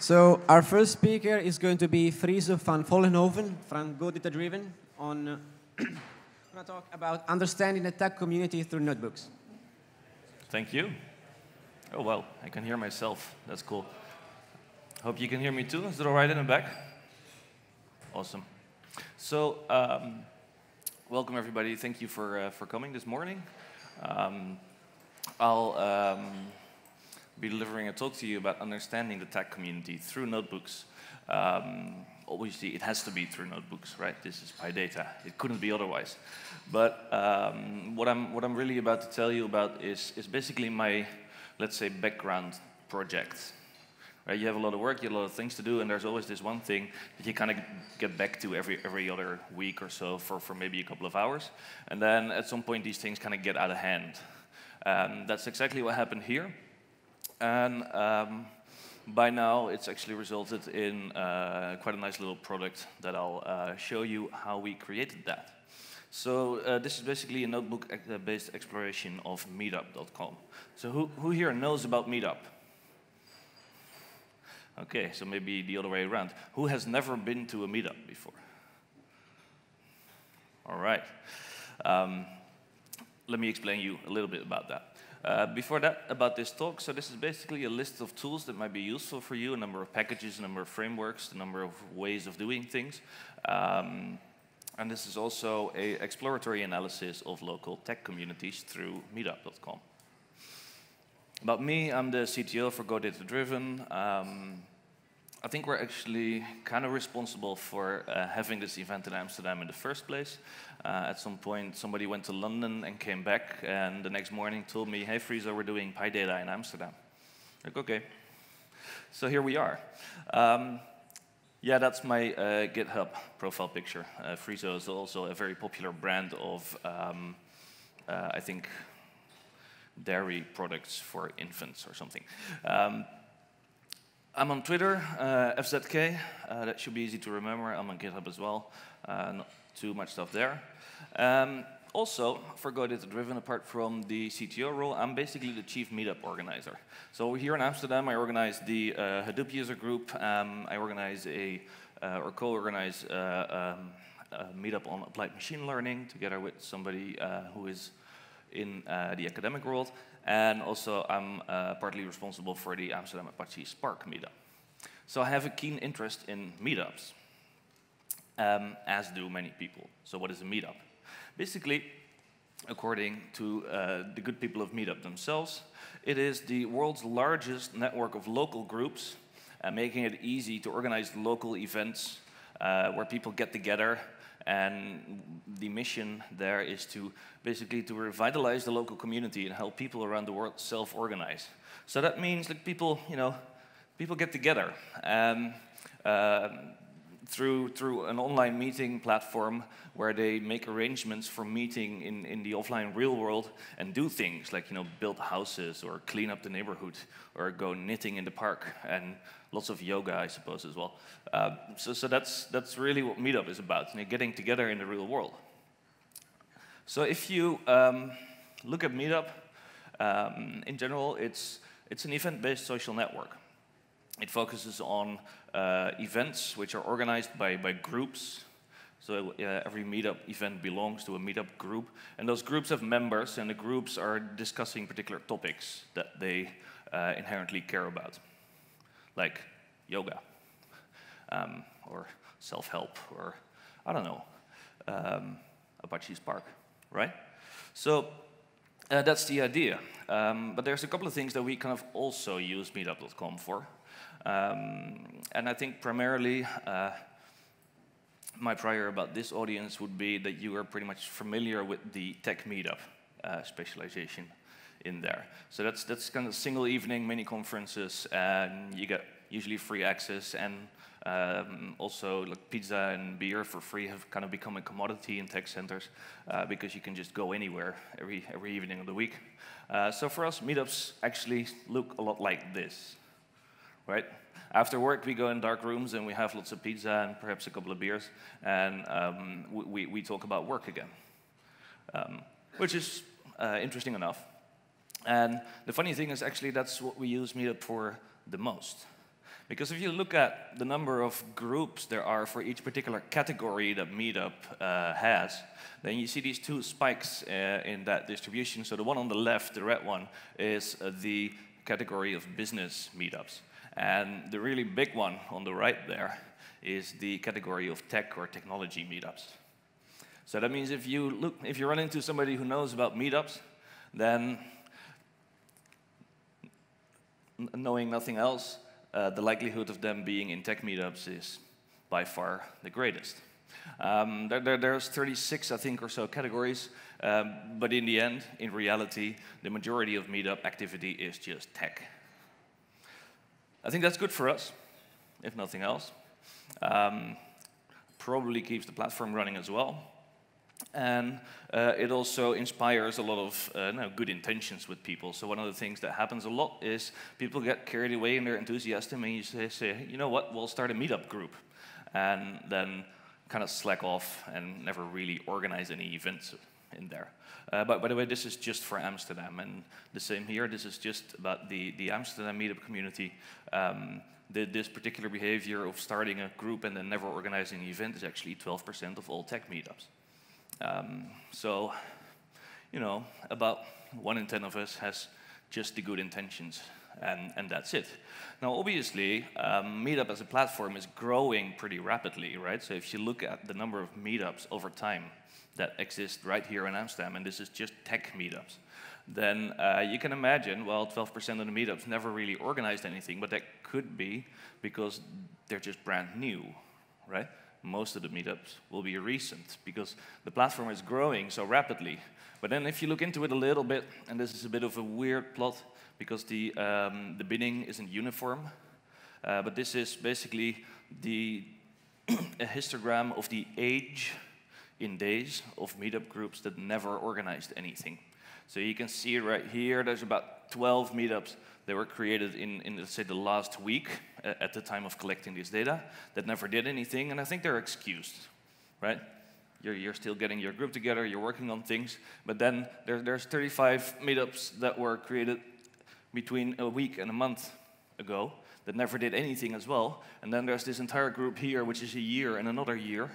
So our first speaker is going to be Friso van Vollenhoven from Go Data Driven on uh, going to talk about understanding the tech community through notebooks. Thank you. Oh, well, I can hear myself. That's cool. Hope you can hear me too. Is it all right in the back? Awesome. So, um, welcome everybody. Thank you for, uh, for coming this morning. Um, I'll um, be delivering a talk to you about understanding the tech community through notebooks. Um, obviously, it has to be through notebooks, right? This is PyData. It couldn't be otherwise. But um, what, I'm, what I'm really about to tell you about is, is basically my, let's say, background project. Right? You have a lot of work, you have a lot of things to do, and there's always this one thing that you kind of get back to every, every other week or so for, for maybe a couple of hours. And then at some point, these things kind of get out of hand. Um, that's exactly what happened here. And um, by now, it's actually resulted in uh, quite a nice little product that I'll uh, show you how we created that. So uh, this is basically a notebook-based exploration of meetup.com. So who, who here knows about Meetup? Okay, so maybe the other way around. Who has never been to a meetup before? All right. Um, let me explain you a little bit about that. Uh, before that, about this talk, so this is basically a list of tools that might be useful for you, a number of packages, a number of frameworks, a number of ways of doing things. Um, and this is also a exploratory analysis of local tech communities through meetup.com. About me, I'm the CTO for Go Data Driven. Um, I think we're actually kind of responsible for uh, having this event in Amsterdam in the first place. Uh, at some point, somebody went to London and came back, and the next morning told me, hey, Friso, we're doing PyData in Amsterdam. Like, okay. So here we are. Um, yeah, that's my uh, GitHub profile picture. Uh, Friso is also a very popular brand of, um, uh, I think, dairy products for infants or something. Um, I'm on Twitter, uh, FZK. Uh, that should be easy to remember. I'm on GitHub as well. Uh, not too much stuff there. Um, also, for Go Data Driven, apart from the CTO role, I'm basically the chief meetup organizer. So here in Amsterdam, I organize the uh, Hadoop user group. Um, I organize a, uh, or co-organize uh, um, a meetup on applied machine learning together with somebody who is in the academic world. And also, I'm uh, partly responsible for the Amsterdam Apache Spark meetup. So I have a keen interest in meetups, um, as do many people. So what is a meetup? Basically, according to uh, the good people of Meetup themselves, it is the world's largest network of local groups, uh, making it easy to organize local events uh, where people get together and the mission there is to basically to revitalize the local community and help people around the world self-organize. So that means like people, you know, people get together and uh, through through an online meeting platform where they make arrangements for meeting in, in the offline real world and do things like you know build houses or clean up the neighborhood or go knitting in the park and lots of yoga, I suppose, as well. Uh, so, so that's, that's really what Meetup is about, you know, getting together in the real world. So if you um, look at Meetup, um, in general, it's, it's an event-based social network. It focuses on uh, events which are organized by, by groups. So uh, every meetup event belongs to a meetup group. And those groups have members, and the groups are discussing particular topics that they uh, inherently care about like yoga um, or self-help or I don't know, um, Apache Spark, right? So uh, that's the idea. Um, but there's a couple of things that we kind of also use meetup.com for. Um, and I think primarily uh, my prior about this audience would be that you are pretty much familiar with the tech meetup uh, specialization in there. So that's, that's kind of single evening mini conferences, and you get usually free access, and um, also like pizza and beer for free have kind of become a commodity in tech centers uh, because you can just go anywhere every, every evening of the week. Uh, so for us, meetups actually look a lot like this, right? After work, we go in dark rooms and we have lots of pizza and perhaps a couple of beers, and um, we, we talk about work again, um, which is uh, interesting enough. And the funny thing is actually that's what we use Meetup for the most. Because if you look at the number of groups there are for each particular category that Meetup uh, has, then you see these two spikes uh, in that distribution. So the one on the left, the red one, is uh, the category of business meetups. And the really big one on the right there is the category of tech or technology meetups. So that means if you look, if you run into somebody who knows about meetups, then knowing nothing else, uh, the likelihood of them being in tech meetups is by far the greatest. Um, there, there, there's 36, I think, or so categories, um, but in the end, in reality, the majority of meetup activity is just tech. I think that's good for us, if nothing else. Um, probably keeps the platform running as well. And uh, it also inspires a lot of uh, no, good intentions with people. So one of the things that happens a lot is people get carried away in their enthusiasm and you say, say you know what, we'll start a meetup group. And then kind of slack off and never really organize any events in there. Uh, but by the way, this is just for Amsterdam, and the same here. This is just about the, the Amsterdam meetup community. Um, the, this particular behavior of starting a group and then never organizing an event is actually 12% of all tech meetups. Um, so, you know, about one in 10 of us has just the good intentions, and, and that's it. Now, obviously, um, Meetup as a platform is growing pretty rapidly, right? So if you look at the number of meetups over time that exist right here in Amsterdam, and this is just tech meetups, then uh, you can imagine, well, 12% of the meetups never really organized anything, but that could be because they're just brand new, right? most of the meetups will be recent because the platform is growing so rapidly. But then if you look into it a little bit, and this is a bit of a weird plot because the, um, the binning isn't uniform, uh, but this is basically the a histogram of the age in days of meetup groups that never organized anything. So you can see right here, there's about 12 meetups that were created in, in, let's say, the last week at the time of collecting this data that never did anything, and I think they're excused, right? You're, you're still getting your group together, you're working on things, but then there, there's 35 meetups that were created between a week and a month ago that never did anything as well, and then there's this entire group here, which is a year and another year.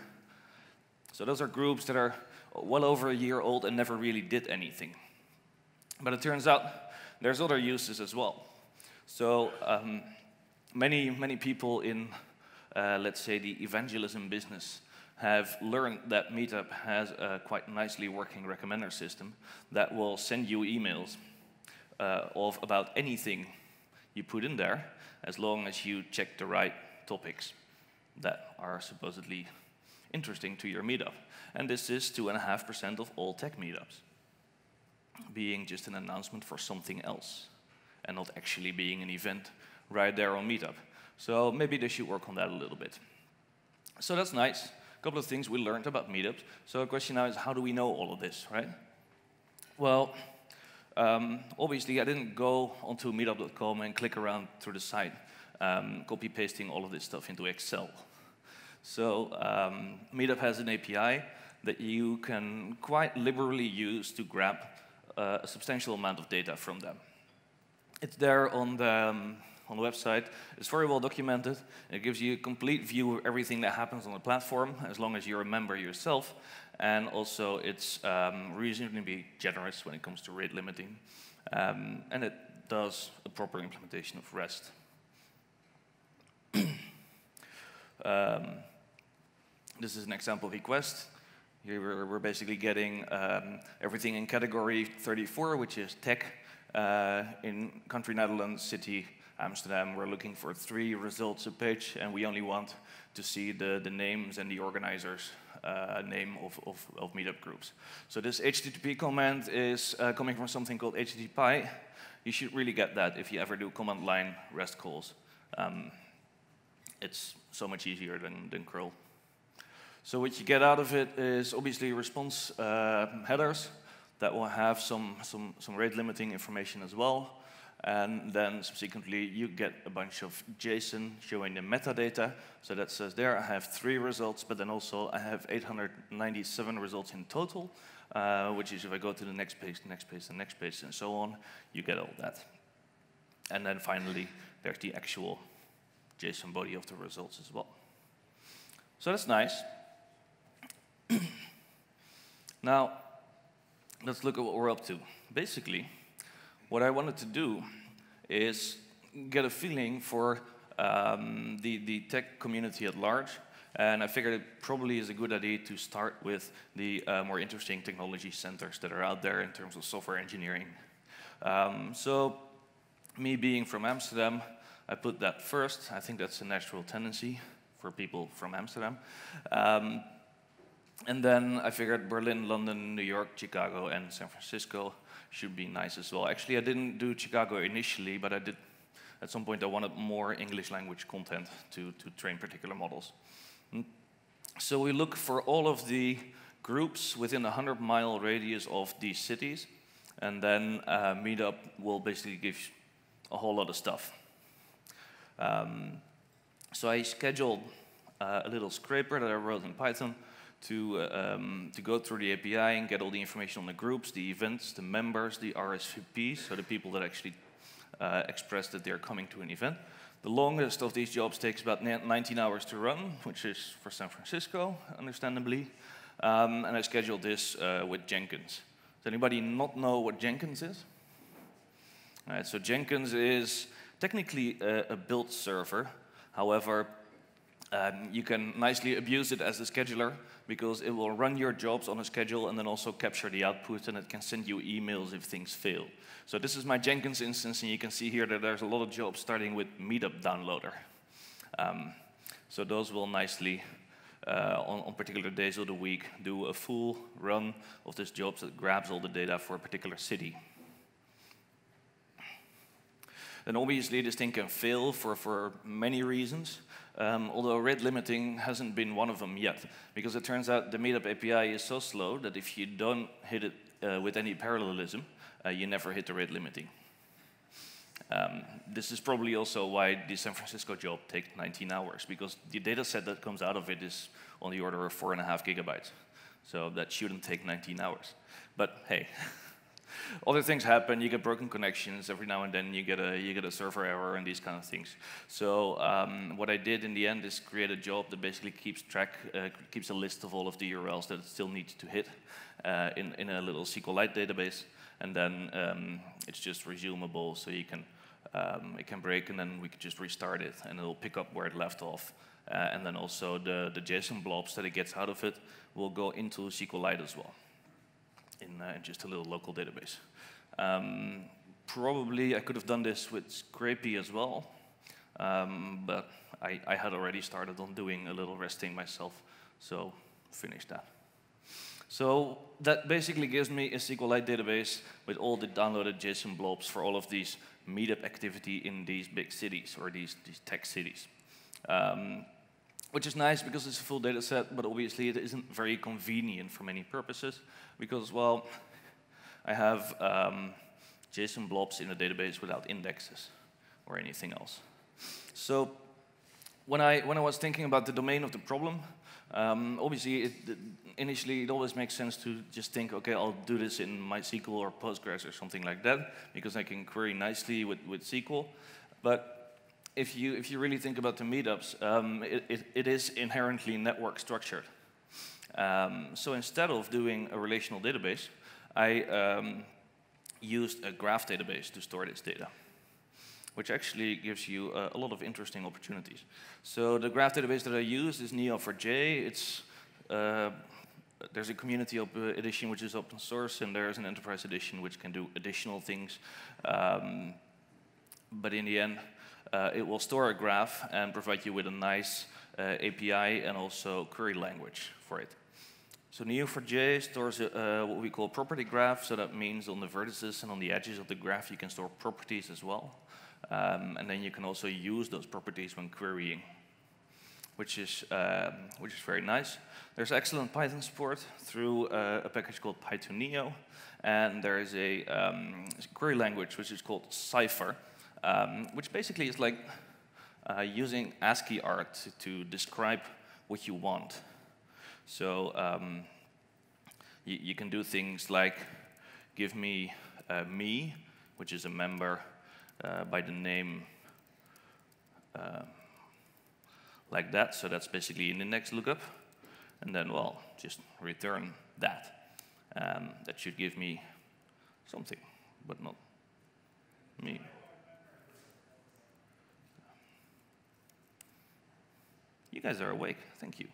So those are groups that are well over a year old and never really did anything. But it turns out there's other uses as well. So um, many, many people in, uh, let's say, the evangelism business have learned that Meetup has a quite nicely working recommender system that will send you emails uh, of about anything you put in there, as long as you check the right topics that are supposedly interesting to your meetup. And this is 2.5% of all tech meetups being just an announcement for something else and not actually being an event right there on Meetup. So maybe they should work on that a little bit. So that's nice. A couple of things we learned about meetups. So the question now is, how do we know all of this, right? Well, um, obviously I didn't go onto meetup.com and click around through the site, um, copy pasting all of this stuff into Excel. So um, Meetup has an API that you can quite liberally use to grab uh, a substantial amount of data from them. It's there on the, um, on the website. It's very well documented. It gives you a complete view of everything that happens on the platform, as long as you're a member yourself. And also, it's um, reasonably generous when it comes to rate limiting. Um, and it does a proper implementation of REST. um, this is an example request. Here we're, we're basically getting um, everything in category 34, which is tech. Uh, in country Netherlands, city Amsterdam, we're looking for three results a page, and we only want to see the, the names and the organizers' uh, name of, of, of, meetup groups. So this HTTP command is uh, coming from something called HTTPie. You should really get that if you ever do command line REST calls. Um, it's so much easier than, than curl. So what you get out of it is obviously response uh, headers that will have some, some, some rate limiting information as well. And then subsequently, you get a bunch of JSON showing the metadata. So that says there I have three results, but then also I have 897 results in total, uh, which is if I go to the next page, the next page, the next page, and so on, you get all that. And then finally, there's the actual JSON body of the results as well. So that's nice. now, let's look at what we're up to. Basically, what I wanted to do is get a feeling for um, the, the tech community at large. And I figured it probably is a good idea to start with the uh, more interesting technology centers that are out there in terms of software engineering. Um, so, me being from Amsterdam, I put that first. I think that's a natural tendency for people from Amsterdam. Um, and then I figured Berlin, London, New York, Chicago, and San Francisco should be nice as well. Actually, I didn't do Chicago initially, but I did at some point I wanted more English language content to, to train particular models. Hmm. So we look for all of the groups within a 100 mile radius of these cities, and then uh, Meetup will basically give a whole lot of stuff. Um, so I scheduled uh, a little scraper that I wrote in Python to, uh, um, to go through the API and get all the information on the groups, the events, the members, the RSVPs, so the people that actually uh, express that they're coming to an event. The longest of these jobs takes about 19 hours to run, which is for San Francisco, understandably. Um, and I scheduled this uh, with Jenkins. Does anybody not know what Jenkins is? All right, so Jenkins is technically a, a build server. However, um, you can nicely abuse it as a scheduler because it will run your jobs on a schedule and then also capture the output and it can send you emails if things fail. So this is my Jenkins instance and you can see here that there's a lot of jobs starting with Meetup Downloader. Um, so those will nicely, uh, on, on, particular days of the week, do a full run of this job that grabs all the data for a particular city. Then obviously this thing can fail for, for many reasons. Um, although rate limiting hasn't been one of them yet, because it turns out the Meetup API is so slow that if you don't hit it uh, with any parallelism, uh, you never hit the rate limiting. Um, this is probably also why the San Francisco job takes 19 hours, because the data set that comes out of it is on the order of four and a half gigabytes. So that shouldn't take 19 hours. But hey, other things happen. You get broken connections every now and then. You get a you get a server error and these kind of things. So um, what I did in the end is create a job that basically keeps track, uh, keeps a list of all of the URLs that it still needs to hit uh, in in a little SQLite database, and then um, it's just resumable. So you can um, it can break, and then we can just restart it, and it'll pick up where it left off. Uh, and then also the, the JSON blobs that it gets out of it will go into SQLite as well in uh, just a little local database. Um, probably I could have done this with Scrapy as well, um, but I, I, had already started on doing a little resting myself, so finished that. So that basically gives me a SQLite database with all the downloaded JSON blobs for all of these meetup activity in these big cities or these, these tech cities. Um, which is nice because it's a full data set, but obviously it isn't very convenient for many purposes because, well, I have um, JSON blobs in a database without indexes or anything else. So when I, when I was thinking about the domain of the problem, um, obviously, it, initially it always makes sense to just think, okay, I'll do this in MySQL or Postgres or something like that, because I can query nicely with, with SQL. But if you, if you really think about the meetups, um, it, it, it is inherently network structured. Um, so instead of doing a relational database, I um, used a graph database to store this data, which actually gives you a lot of interesting opportunities. So the graph database that I use is Neo4j. It's uh, there's a community uh, edition which is open source, and there's an enterprise edition which can do additional things. Um, but in the end, uh, it will store a graph and provide you with a nice uh, API and also query language for it. So Neo4j stores uh, what we call property graph, so that means on the vertices and on the edges of the graph you can store properties as well. Um, and then you can also use those properties when querying, which is, um, which is very nice. There's excellent Python support through uh, a package called py2neo, and there is a um, query language which is called Cypher, um, which basically is like uh, using ASCII art to, to describe what you want. So um, you, you, can do things like give me uh, me, which is a member uh, by the name uh, like that. So that's basically an index lookup. And then, well, just return that. Um, that should give me something, but not me. You guys are awake. Thank you.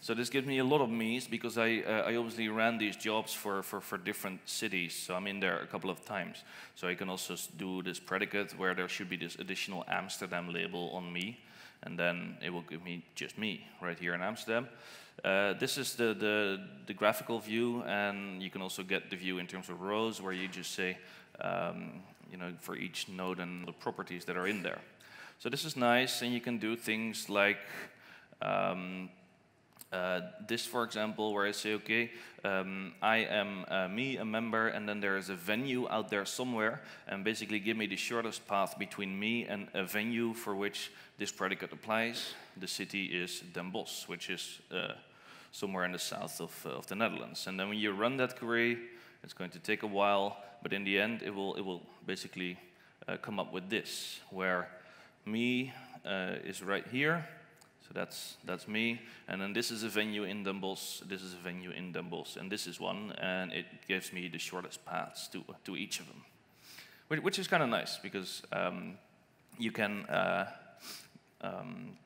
So this gives me a lot of me's because I, uh, I obviously ran these jobs for, for, for different cities. So I'm in there a couple of times. So I can also do this predicate where there should be this additional Amsterdam label on me. And then it will give me just me right here in Amsterdam. Uh, this is the, the, the, graphical view, and you can also get the view in terms of rows where you just say, um, you know, for each node and the properties that are in there. So this is nice, and you can do things like um, uh, this, for example, where I say, okay, um, I am uh, me, a member, and then there is a venue out there somewhere, and basically give me the shortest path between me and a venue for which this predicate applies. The city is Den Bosch, which is uh, somewhere in the south of, uh, of the Netherlands. And then when you run that query, it's going to take a while, but in the end, it will, it will basically uh, come up with this, where me uh, is right here, so that's, that's me. And then this is a venue in Den this is a venue in Den and this is one, and it gives me the shortest paths to, to each of them. Which, which is kind of nice, because um, you can uh, um,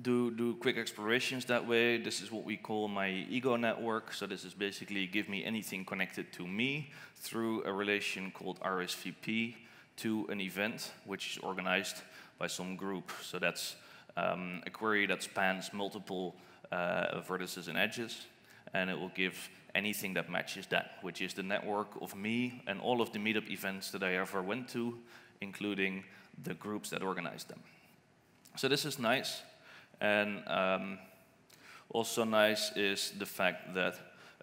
do, do quick explorations that way. This is what we call my ego network. So this is basically give me anything connected to me through a relation called RSVP to an event, which is organized by some group. So that's um, a query that spans multiple uh, vertices and edges, and it will give anything that matches that, which is the network of me and all of the meetup events that I ever went to, including the groups that organized them. So this is nice, and um, also nice is the fact that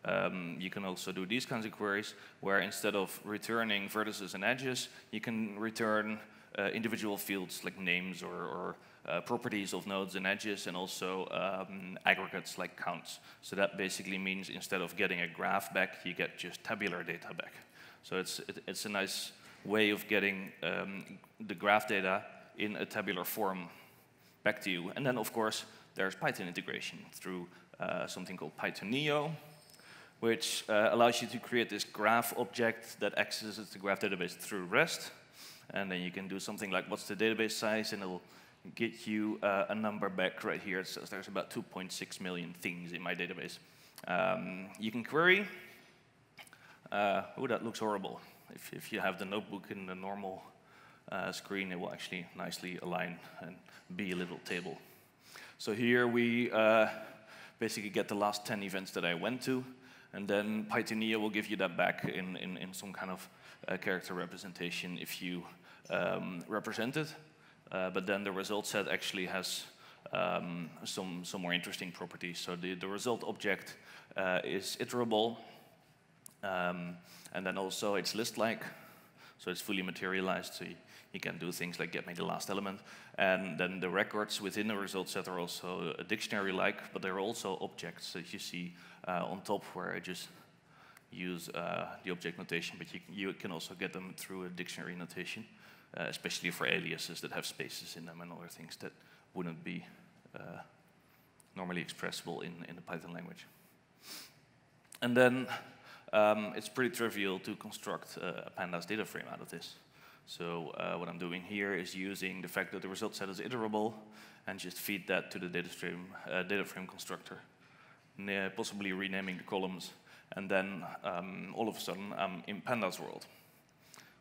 um, you can also do these kinds of queries where instead of returning vertices and edges, you can return uh, individual fields like names or, or uh, properties of nodes and edges and also um, aggregates like counts. So that basically means instead of getting a graph back, you get just tabular data back. So it's, it, it's a nice way of getting um, the graph data in a tabular form back to you. And then, of course, there's Python integration through uh, something called py2neo, which uh, allows you to create this graph object that accesses the graph database through REST. And then you can do something like, what's the database size? And it'll get you uh, a number back right here. Says there's about 2.6 million things in my database. Um, you can query. Uh, oh, that looks horrible. If, if you have the notebook in the normal uh, screen, it will actually nicely align and be a little table. So here we uh, basically get the last 10 events that I went to, and then py2neo will give you that back in, in, in some kind of uh, character representation if you um, represent it. Uh, but then the result set actually has um, some, some more interesting properties. So the, the result object uh, is iterable, um, and then also it's list-like, so it's fully materialized, so you, you, can do things like get me the last element. And then the records within the result set are also dictionary-like, but they're also objects that you see uh, on top where I just use uh, the object notation, but you, you can also get them through a dictionary notation uh, especially for aliases that have spaces in them and other things that wouldn't be uh, normally expressible in, in the Python language. And then um, it's pretty trivial to construct uh, a pandas data frame out of this. So uh, what I'm doing here is using the fact that the result set is iterable and just feed that to the data frame, uh, data frame constructor, possibly renaming the columns. And then um, all of a sudden I'm in pandas world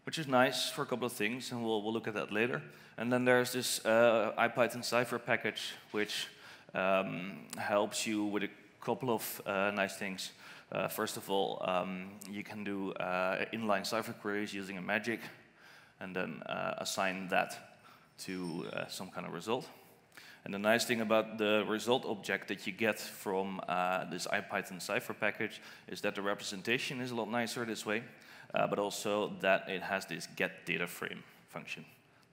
which is nice for a couple of things, and we'll, we'll look at that later. And then there's this uh, IPython Cypher package, which um, helps you with a couple of uh, nice things. Uh, first of all, um, you can do uh, inline Cypher queries using a magic, and then uh, assign that to uh, some kind of result. And the nice thing about the result object that you get from this IPython Cypher package is that the representation is a lot nicer this way uh, but also that it has this get data frame function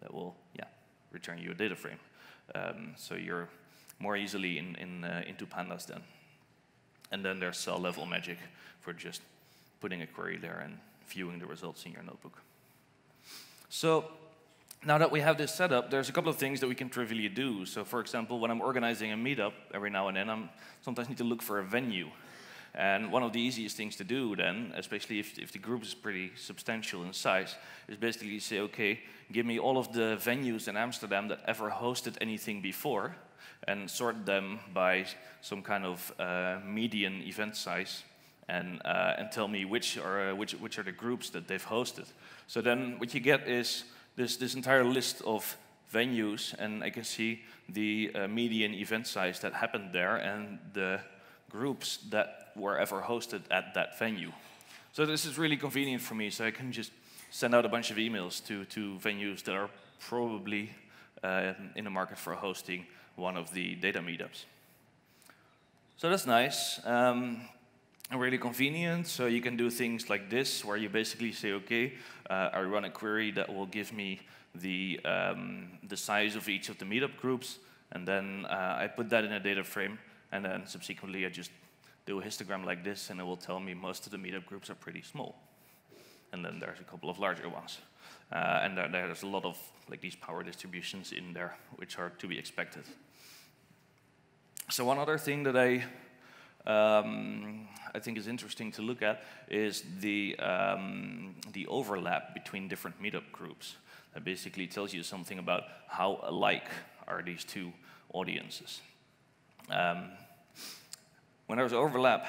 that will, yeah, return you a data frame. Um, so you're more easily in, in, uh, into pandas then. And then there's cell level magic for just putting a query there and viewing the results in your notebook. So now that we have this set up, there's a couple of things that we can trivially do. So for example, when I'm organizing a meetup, every now and then, I sometimes need to look for a venue. And one of the easiest things to do then, especially if, if the group is pretty substantial in size, is basically say, okay, give me all of the venues in Amsterdam that ever hosted anything before, and sort them by some kind of uh, median event size, and, uh, and tell me which are, uh, which, which are the groups that they've hosted. So then what you get is this, this entire list of venues, and I can see the uh, median event size that happened there, and the groups that were ever hosted at that venue. So this is really convenient for me, so I can just send out a bunch of emails to, to venues that are probably uh, in the market for hosting one of the data meetups. So that's nice. Um, really convenient, so you can do things like this, where you basically say, okay, uh, I run a query that will give me the, um, the size of each of the meetup groups, and then uh, I put that in a data frame, and then subsequently I just do a histogram like this, and it will tell me most of the meetup groups are pretty small. And then there's a couple of larger ones. Uh, and there, there's a lot of like these power distributions in there, which are to be expected. So one other thing that I um, I think is interesting to look at is the um, the overlap between different meetup groups. That basically tells you something about how alike are these two audiences. Um, when there's overlap,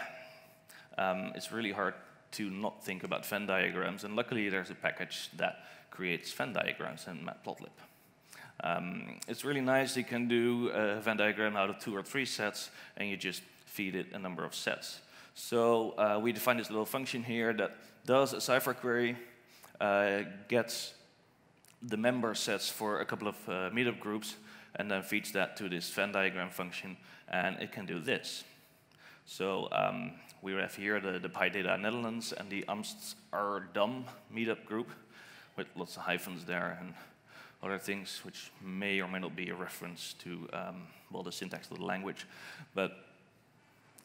um, it's really hard to not think about Venn diagrams, and luckily there's a package that creates Venn diagrams in Matplotlib. Um, it's really nice, you can do a Venn diagram out of two or three sets, and you just feed it a number of sets. So uh, we define this little function here that does a Cypher query, uh, gets the member sets for a couple of uh, meetup groups, and then feeds that to this Venn diagram function, and it can do this. So um, we have here the, the PyData Netherlands and the Amsterdam meetup group with lots of hyphens there and other things which may or may not be a reference to, um, well, the syntax of the language. But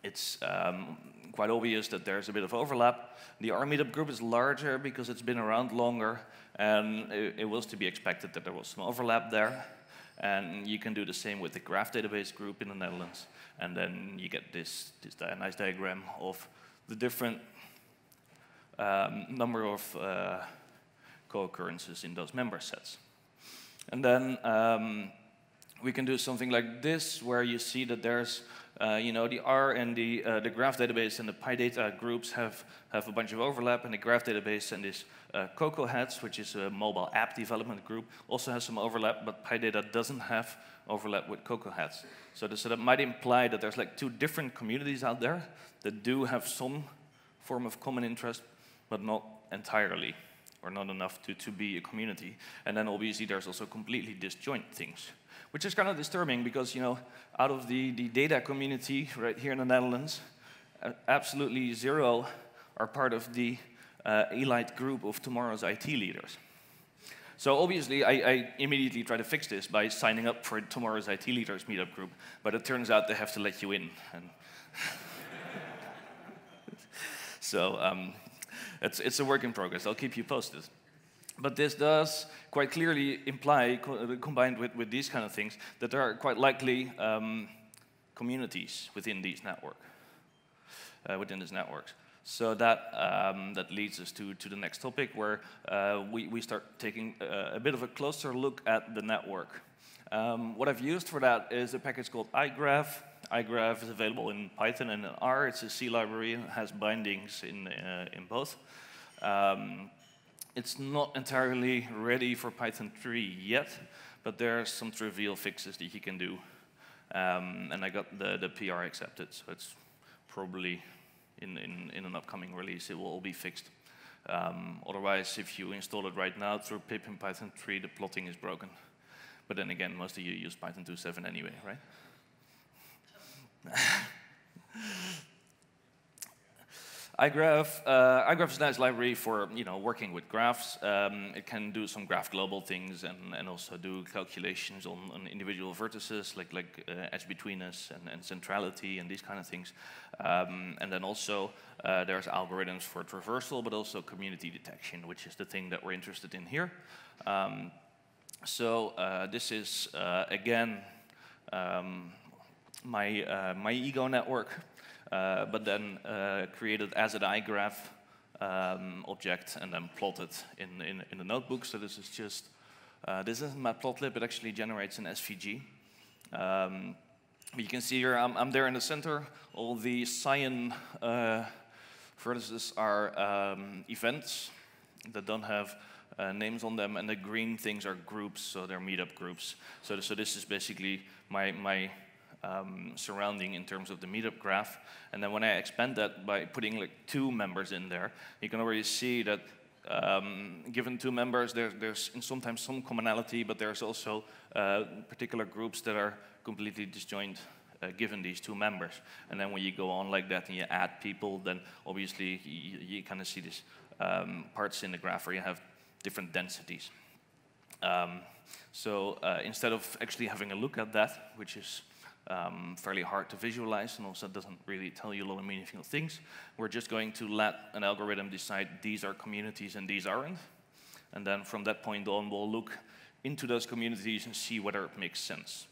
it's um, quite obvious that there's a bit of overlap. The R meetup group is larger because it's been around longer, and it, it was to be expected that there was some overlap there. And you can do the same with the graph database group in the Netherlands. And then you get this, this nice diagram of the different um, number of uh, co-occurrences in those member sets. And then um, we can do something like this, where you see that there's, uh, you know, the R and the, uh, the graph database and the PyData groups have, have a bunch of overlap, and the graph database and this uh, CocoaHeads, which is a mobile app development group, also has some overlap, but PyData doesn't have overlap with CocoaHeads. So, so that might imply that there's like two different communities out there that do have some form of common interest, but not entirely, or not enough to, to be a community. And then obviously there's also completely disjoint things, which is kind of disturbing because, you know, out of the, the data community right here in the Netherlands, absolutely zero are part of the uh, elite group of tomorrow's IT leaders. So obviously, I, I, immediately try to fix this by signing up for tomorrow's IT leaders meetup group, but it turns out they have to let you in. So um, it's, it's a work in progress. I'll keep you posted. But this does quite clearly imply, co combined with, with these kind of things, that there are quite likely um, communities within these network, uh, within these networks. So that, um, that leads us to, to the next topic where uh, we, we start taking a, a, bit of a closer look at the network. Um, what I've used for that is a package called igraph. igraph is available in Python and in R. It's a C library and has bindings in, uh, in both. Um, it's not entirely ready for Python 3 yet, but there are some trivial fixes that you can do. Um, and I got the, the PR accepted, so it's probably in, in, in an upcoming release, it will all be fixed. Um, otherwise, if you install it right now through pip in Python 3, the plotting is broken. But then again, most of you use Python 2.7 anyway, right? iGraph, uh, iGraph is a nice library for you know working with graphs. Um, it can do some graph global things and, and also do calculations on, on individual vertices like like uh, edge betweenness and, and centrality and these kind of things. Um, and then also uh, there's algorithms for traversal, but also community detection, which is the thing that we're interested in here. Um, so uh, this is, uh, again, um, my, uh, my ego network, but then uh, created as an iGraph um, object and then plotted in, in, in, the notebook. So this is just, uh, this isn't matplotlib, it actually generates an SVG. Um, you can see here, I'm, I'm, there in the center. All the cyan uh, vertices are um, events that don't have uh, names on them, and the green things are groups, so they're meetup groups. So, so this is basically my, my um, surrounding in terms of the meetup graph. And then when I expand that by putting like two members in there, you can already see that um, given two members, there, there's sometimes some commonality, but there's also uh, particular groups that are completely disjoint uh, given these two members. And then when you go on like that and you add people, then obviously you, you kind of see these um, parts in the graph where you have different densities. Um, so uh, instead of actually having a look at that, which is um, fairly hard to visualize and also doesn't really tell you a lot of meaningful things. We're just going to let an algorithm decide these are communities and these aren't. And then from that point on, we'll look into those communities and see whether it makes sense.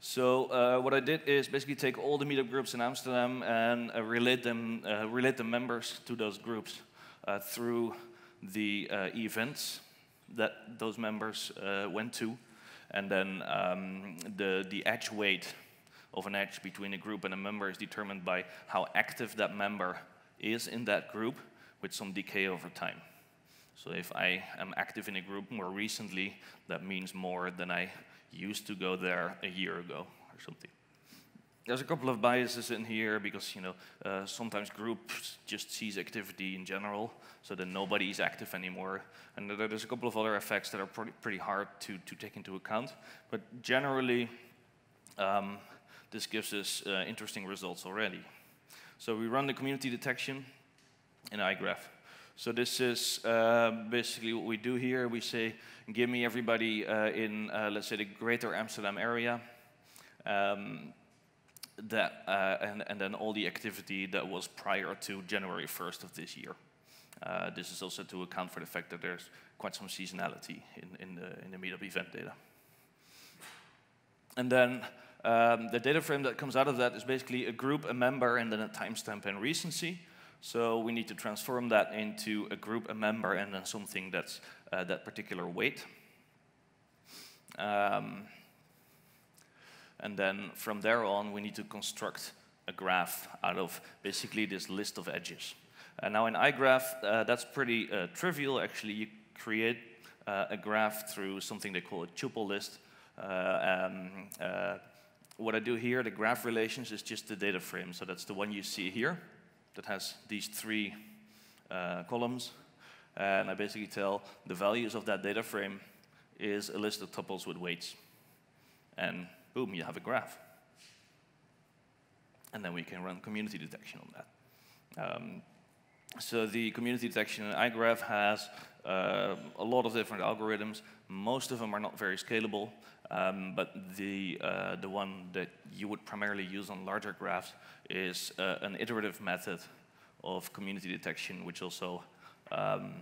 So uh, what I did is basically take all the meetup groups in Amsterdam and uh, relate them, uh, relate the members to those groups uh, through the uh, events that those members uh, went to, and then um, the the edge weight of an edge between a group and a member is determined by how active that member is in that group with some decay over time. So if I am active in a group more recently, that means more than I used to go there a year ago or something. There's a couple of biases in here because you know uh, sometimes groups just cease activity in general, so then nobody is active anymore. And there's a couple of other effects that are pretty, pretty hard to, to take into account. But generally, um, this gives us uh, interesting results already. So we run the community detection in iGraph. So this is uh, basically what we do here. We say, give me everybody uh, in, uh, let's say, the greater Amsterdam area. Um, that, uh, and, and then all the activity that was prior to January 1st of this year. Uh, this is also to account for the fact that there's quite some seasonality in, in, the, in the meetup event data. And then um, the data frame that comes out of that is basically a group, a member, and then a timestamp and recency. So we need to transform that into a group, a member, and then something that's uh, that particular weight. Um, and then from there on, we need to construct a graph out of basically this list of edges. Uh, now in iGraph, uh, that's pretty uh, trivial. Actually, you create uh, a graph through something they call a tuple list. Uh, um, what I do here, the graph relations, is just the data frame. So that's the one you see here that has these three uh, columns. And I basically tell the values of that data frame is a list of tuples with weights. And boom, you have a graph. And then we can run community detection on that. Um, so the community detection in iGraph has uh, a lot of different algorithms. Most of them are not very scalable. Um, but the, uh, the one that you would primarily use on larger graphs is uh, an iterative method of community detection, which also um,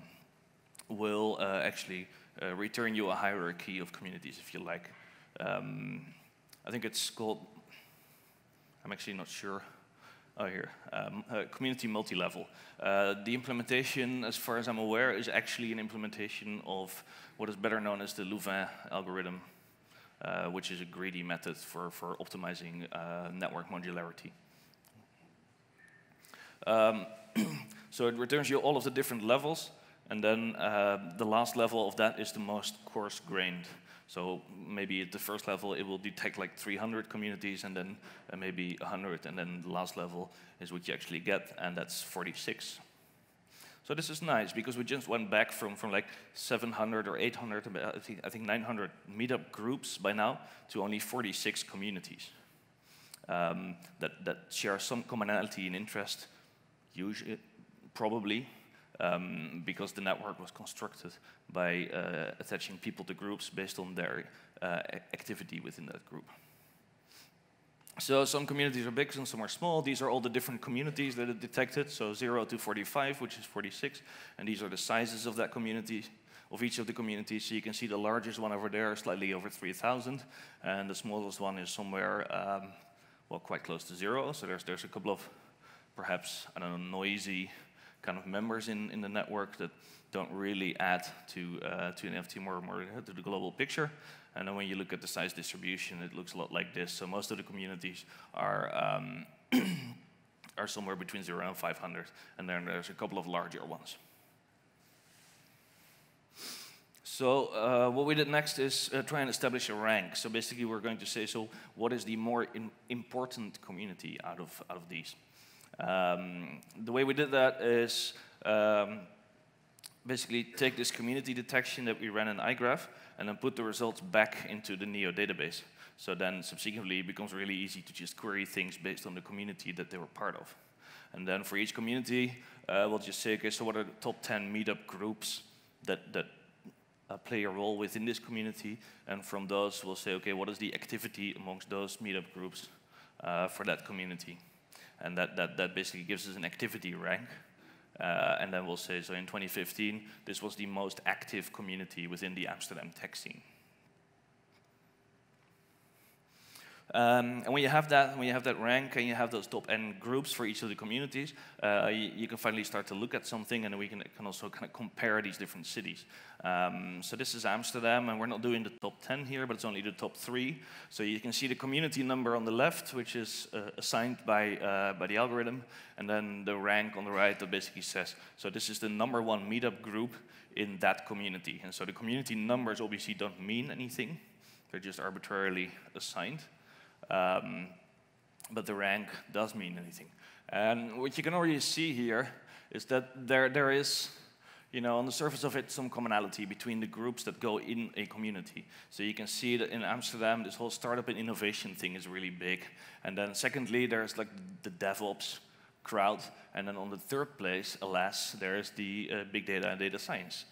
will uh, actually uh, return you a hierarchy of communities, if you like. Um, I think it's called, I'm actually not sure. Oh, here, um, uh, community multi-level. Uh, the implementation, as far as I'm aware, is actually an implementation of what is better known as the Louvain algorithm which is a greedy method for, for optimizing uh, network modularity. Um, so it returns you all of the different levels, and then uh, the last level of that is the most coarse-grained. So maybe at the first level it will detect like 300 communities, and then uh, maybe 100, and then the last level is what you actually get, and that's 46. So this is nice because we just went back from, from like 700 or 800, I think, I think 900 meetup groups by now to only 46 communities um, that, that share some commonality and interest, usually, probably, um, because the network was constructed by uh, attaching people to groups based on their uh, activity within that group. So some communities are big and some are small. These are all the different communities that are detected. So 0 to 45, which is 46. And these are the sizes of that community of each of the communities. So you can see the largest one over there, slightly over 3,000, and the smallest one is somewhere, um, well, quite close to zero. So there's, there's a couple of perhaps, I don't know, noisy kind of members in, in the network that don't really add to, uh, to NFT more more to the global picture. And then when you look at the size distribution, it looks a lot like this. So most of the communities are, um, are somewhere between 0 and 500. And then there's a couple of larger ones. So uh, what we did next is uh, try and establish a rank. So basically we're going to say, so what is the more important community out of, out of these? Um, the way we did that is um, basically take this community detection that we ran in iGraph and then put the results back into the NEO database. So then subsequently it becomes really easy to just query things based on the community that they were part of. And then for each community, uh, we'll just say, okay, so what are the top 10 meetup groups that, that uh, play a role within this community? And from those, we'll say, okay, what is the activity amongst those meetup groups uh, for that community? And that, that, that basically gives us an activity rank. Uh, and then we'll say, so in 2015, this was the most active community within the Amsterdam tech scene. Um, and when you have that, when you have that rank and you have those top N groups for each of the communities, uh, you, you, can finally start to look at something, and we can, can also kind of compare these different cities. Um, so this is Amsterdam, and we're not doing the top 10 here, but it's only the top three. So you can see the community number on the left, which is uh, assigned by uh, by the algorithm, and then the rank on the right that basically says, so this is the number one meetup group in that community. And so the community numbers obviously don't mean anything; they're just arbitrarily assigned. Um, but the rank does mean anything. And what you can already see here is that there, there is, you know, on the surface of it, some commonality between the groups that go in a community. So you can see that in Amsterdam, this whole startup and innovation thing is really big. And then secondly, there's like the DevOps crowd. And then on the third place, alas, there's the uh, big data and data science.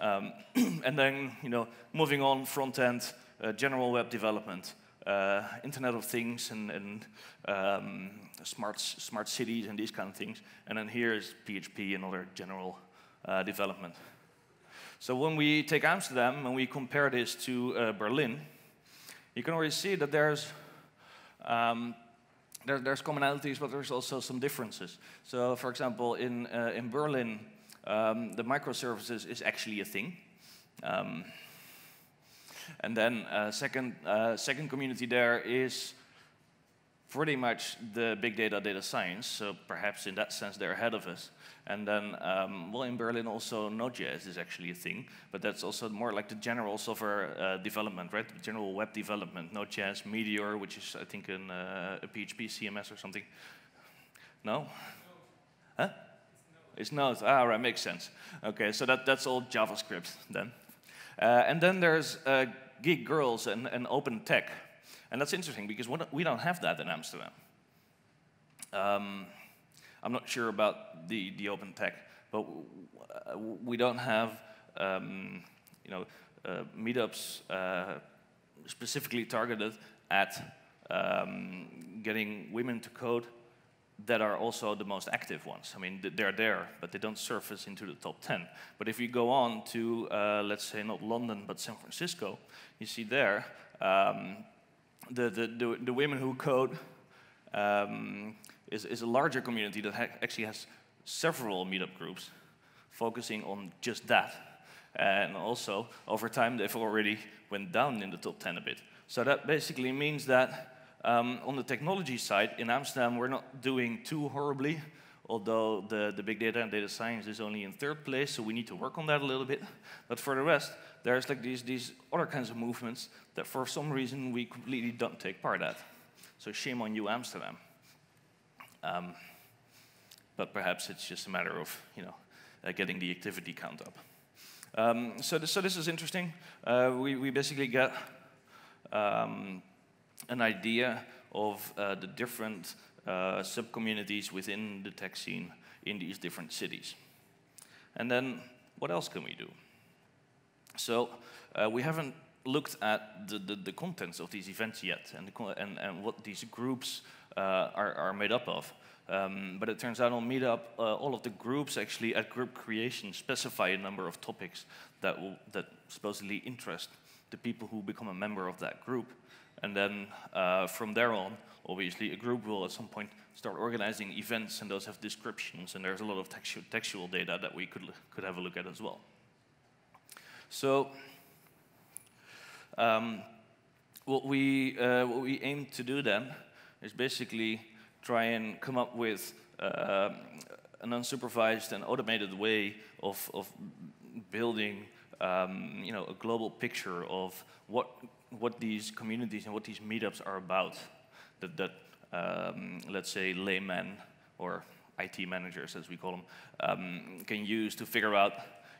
Um, and then, you know, moving on, front end, uh, general web development uh, Internet of Things and, and um, smart, smart cities and these kind of things. And then here is PHP and other general uh, development. So when we take Amsterdam and we compare this to uh, Berlin, you can already see that there's um, there, there's commonalities, but there's also some differences. So, for example, in uh, in Berlin, um, the microservices is actually a thing. Um, and then uh, second, uh, second community there is pretty much the big data, data science. So perhaps in that sense, they're ahead of us. And then, um, well, in Berlin also Node.js is actually a thing, but that's also more like the general software uh, development, right? The general web development, Node.js, Meteor, which is, I think, an, uh, a PHP CMS or something. No? Huh? It's Node. Ah, right, makes sense. Okay, so that, that's all JavaScript then. Uh, and then there's uh, geek girls and, and open tech. And that's interesting because we don't have that in Amsterdam. Um, I'm not sure about the, the open tech, but we don't have um, you know, uh, meetups uh, specifically targeted at um, getting women to code that are also the most active ones. I mean, they're there, but they don't surface into the top 10. But if you go on to, uh, let's say, not London, but San Francisco, you see there um, the, the, the, the, women who code um, is, is a larger community that ha actually has several meetup groups focusing on just that. And also, over time, they've already went down in the top 10 a bit. So that basically means that um, on the technology side, in Amsterdam, we're not doing too horribly, although the, the big data and data science is only in third place, so we need to work on that a little bit. But for the rest, there's like these, these other kinds of movements that for some reason we completely don't take part at. So shame on you, Amsterdam. Um, but perhaps it's just a matter of, you know, uh, getting the activity count up. Um, so, this, so this is interesting. Uh, we, we basically get um, an idea of uh, the different uh, sub-communities within the tech scene in these different cities. And then what else can we do? So uh, we haven't looked at the, the, the, contents of these events yet and, and, and what these groups uh, are, are made up of. Um, but it turns out on Meetup, uh, all of the groups actually at group creation specify a number of topics that will that supposedly interest the people who become a member of that group. And then uh, from there on, obviously, a group will at some point start organizing events, and those have descriptions, and there's a lot of textu textual data that we could, could have a look at as well. So, um, what, we, uh, what we aim to do then is basically try and come up with uh, an unsupervised and automated way of, of building um, you know, a global picture of what, what these communities and what these meetups are about that, that um, let's say, laymen or IT managers, as we call them, um, can use to figure out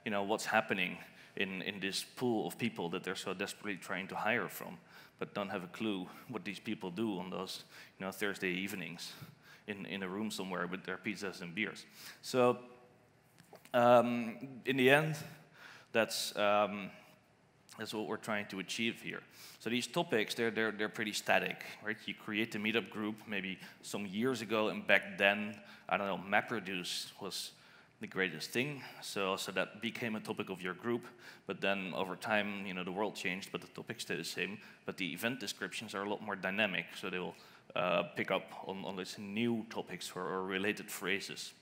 you know, what's happening in, in this pool of people that they're so desperately trying to hire from but don't have a clue what these people do on those you know, Thursday evenings in, in a room somewhere with their pizzas and beers. So um, in the end, that's, um, that's what we're trying to achieve here. So these topics, they're, they're, they're pretty static, right? You create the meetup group maybe some years ago, and back then, I don't know, MapReduce was the greatest thing. So, so that became a topic of your group. But then over time, you know, the world changed, but the topics stay the same. But the event descriptions are a lot more dynamic, so they will uh, pick up on, on these new topics or, or related phrases.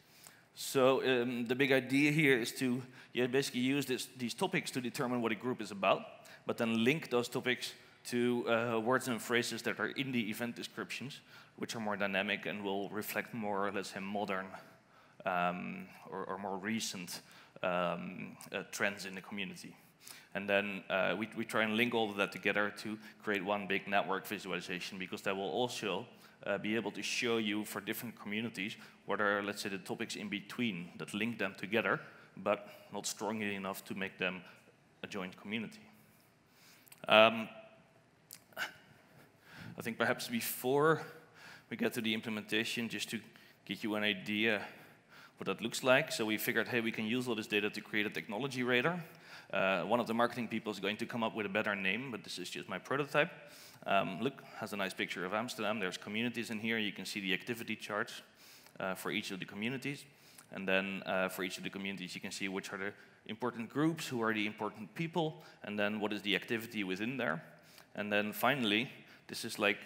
So um, the big idea here is to yeah, basically use this, these topics to determine what a group is about, but then link those topics to uh, words and phrases that are in the event descriptions, which are more dynamic and will reflect more, let's say, modern um, or, or, more recent um, uh, trends in the community. And then uh, we, we try and link all of that together to create one big network visualization because that will also uh, be able to show you for different communities what are, let's say, the topics in between that link them together, but not strongly enough to make them a joint community. Um, I think perhaps before we get to the implementation, just to give you an idea what that looks like. So we figured, hey, we can use all this data to create a technology radar. Uh, one of the marketing people is going to come up with a better name, but this is just my prototype. Um, look, has a nice picture of Amsterdam. There's communities in here. You can see the activity charts uh, for each of the communities. And then uh, for each of the communities, you can see which are the important groups, who are the important people, and then what is the activity within there. And then finally, this is like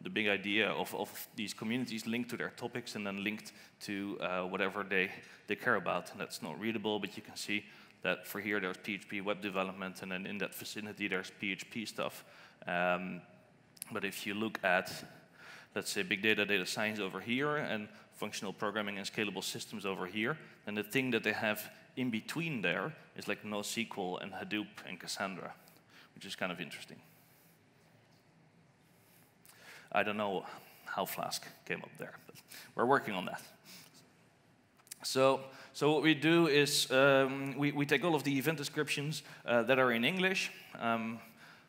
the big idea of, of these communities linked to their topics and then linked to uh, whatever they, they care about. And that's not readable, but you can see that for here there's PHP web development, and then in that vicinity there's PHP stuff. Um, but if you look at, let's say, big data, data science over here, and functional programming and scalable systems over here, then the thing that they have in between there is like NoSQL and Hadoop and Cassandra, which is kind of interesting. I don't know how Flask came up there, but we're working on that. So, so what we do is um, we, we take all of the event descriptions uh, that are in English, um,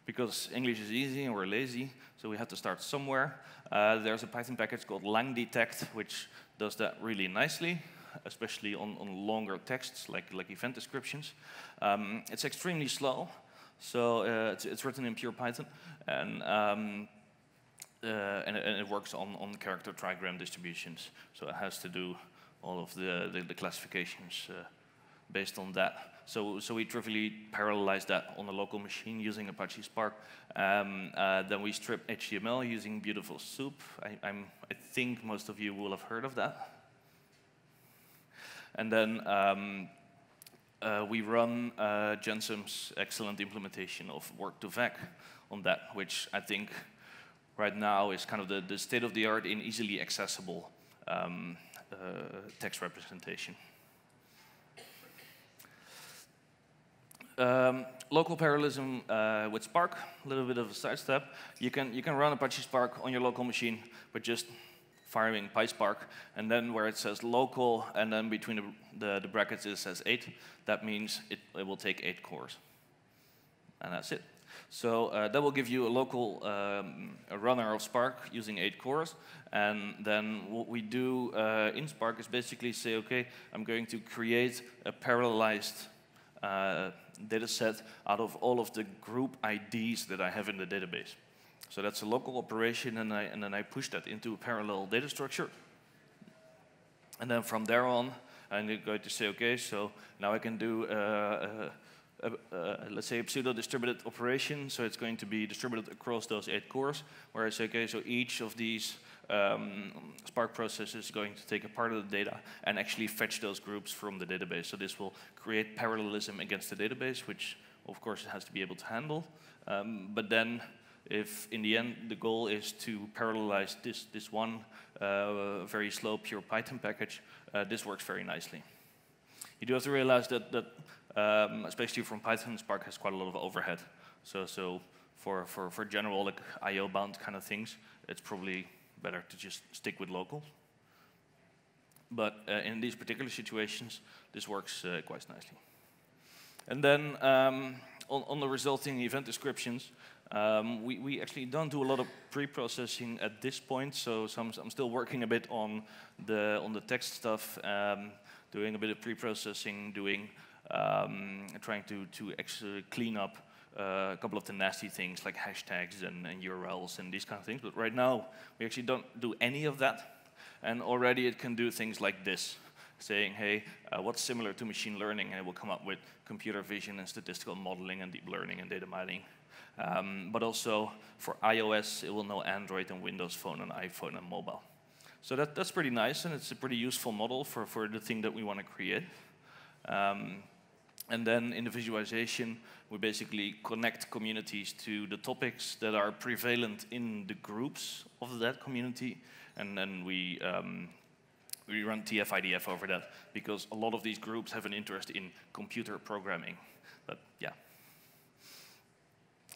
because English is easy and we're lazy, so we have to start somewhere. Uh, there's a Python package called langdetect, which does that really nicely, especially on, on longer texts like, like event descriptions. Um, it's extremely slow, so uh, it's, it's, written in pure Python, and um, uh, and, and, it works on, on character trigram distributions. So it has to do all of the, the, the classifications uh, based on that. So, so we trivially parallelize that on a local machine using Apache Spark. Um, uh, then we strip HTML using Beautiful Soup. I, I think most of you will have heard of that. And then um, uh, we run uh, Gensim's excellent implementation of word2vec on that, which I think right now is kind of the, the state-of-the-art in easily accessible um, uh, text representation. Um, local parallelism uh, with Spark, a little bit of a sidestep. You can, you can run Apache Spark on your local machine, but just firing PySpark, and then where it says local, and then between the, the, the brackets it says 8, that means it, it will take 8 cores. And that's it. So uh, that will give you a local um, a runner of Spark using eight cores. And then what we do uh, in Spark is basically say, okay, I'm going to create a parallelized uh, data set out of all of the group IDs that I have in the database. So that's a local operation, and, I, and then I push that into a parallel data structure. And then from there on, I'm going to say, okay, so now I can do, uh, uh, uh, let's say, a pseudo-distributed operation. So it's going to be distributed across those eight cores, where I say, okay, so each of these um, Spark processes is going to take a part of the data and actually fetch those groups from the database. So this will create parallelism against the database, which of course it has to be able to handle. Um, but then if in the end the goal is to parallelize this, this one uh, very slow pure Python package, uh, this works very nicely. You do have to realize that, that um, especially from Python, Spark has quite a lot of overhead. So, so for, for, for general like IO bound kind of things, it's probably better to just stick with local. But uh, in these particular situations, this works uh, quite nicely. And then um, on, on, the resulting event descriptions, um, we, we, actually don't do a lot of pre-processing at this point, so some, I'm still working a bit on the, on the text stuff, um, doing a bit of pre-processing, doing, um, trying to, to actually clean up uh, a couple of the nasty things like hashtags and, and, URLs and these kind of things. But right now, we actually don't do any of that. And already it can do things like this, saying, hey, uh, what's similar to machine learning? And it will come up with computer vision and statistical modeling and deep learning and data mining. Um, but also for iOS, it will know Android and Windows Phone and iPhone and mobile. So that, that's pretty nice, and it's a pretty useful model for, for the thing that we want to create. Um, and then in the visualization, we basically connect communities to the topics that are prevalent in the groups of that community. And then we, um, we run TF-IDF over that because a lot of these groups have an interest in computer programming. But yeah.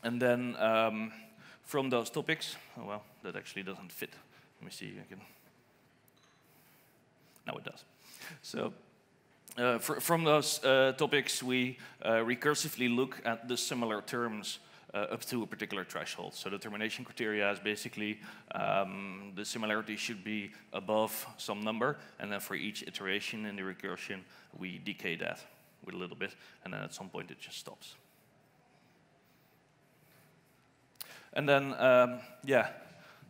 And then um, from those topics, oh well, that actually doesn't fit. Let me see, I can. Now it does. So uh, fr from those uh, topics, we uh, recursively look at the similar terms uh, up to a particular threshold. So the termination criteria is basically um, the similarity should be above some number, and then for each iteration in the recursion, we decay that with a little bit, and then at some point it just stops. And then, um, yeah,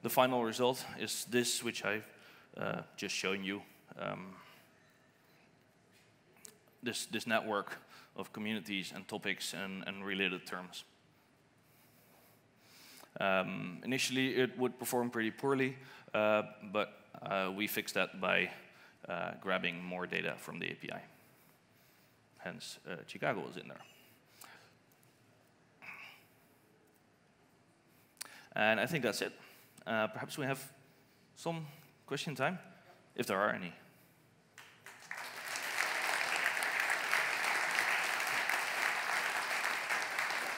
the final result is this, which I've uh, just shown you. Um, this, this network of communities and topics and, and related terms. Um, initially, it would perform pretty poorly, uh, but uh, we fixed that by uh, grabbing more data from the API. Hence, uh, Chicago is in there. And I think that's it. Uh, perhaps we have some question time, if there are any.